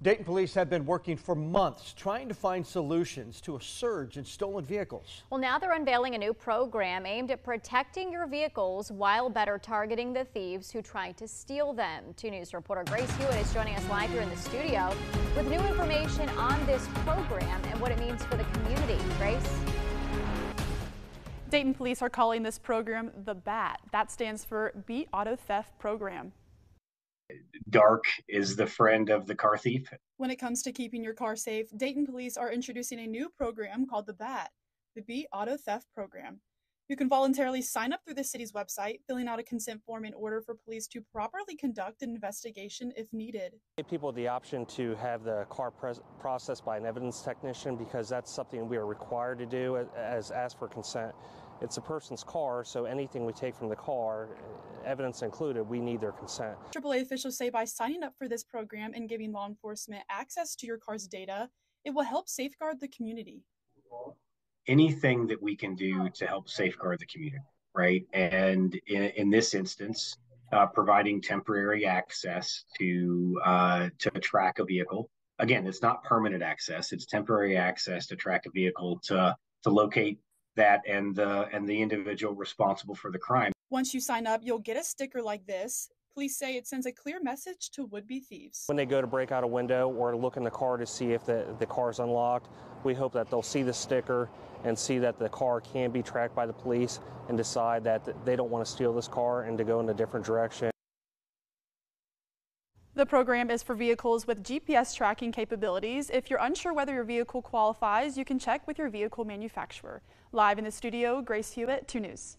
Dayton police have been working for months trying to find solutions to a surge in stolen vehicles. Well, now they're unveiling a new program aimed at protecting your vehicles while better targeting the thieves who try to steal them. 2 News reporter Grace Hewitt is joining us live here in the studio with new information on this program and what it means for the community. Grace? Dayton police are calling this program the BAT. That stands for Beat Auto Theft Program dark is the friend of the car thief. When it comes to keeping your car safe, Dayton police are introducing a new program called the BAT, the Beat Auto Theft Program. You can voluntarily sign up through the city's website, filling out a consent form in order for police to properly conduct an investigation if needed. Give people the option to have the car processed by an evidence technician because that's something we are required to do as asked for consent. It's a person's car, so anything we take from the car, evidence included, we need their consent. AAA officials say by signing up for this program and giving law enforcement access to your car's data, it will help safeguard the community. Anything that we can do to help safeguard the community, right? And in, in this instance, uh, providing temporary access to uh, to track a vehicle. Again, it's not permanent access; it's temporary access to track a vehicle to to locate that and the and the individual responsible for the crime. Once you sign up, you'll get a sticker like this. Police say it sends a clear message to would-be thieves. When they go to break out a window or look in the car to see if the, the car is unlocked, we hope that they'll see the sticker and see that the car can be tracked by the police and decide that they don't want to steal this car and to go in a different direction. The program is for vehicles with GPS tracking capabilities. If you're unsure whether your vehicle qualifies, you can check with your vehicle manufacturer. Live in the studio, Grace Hewitt, 2 News.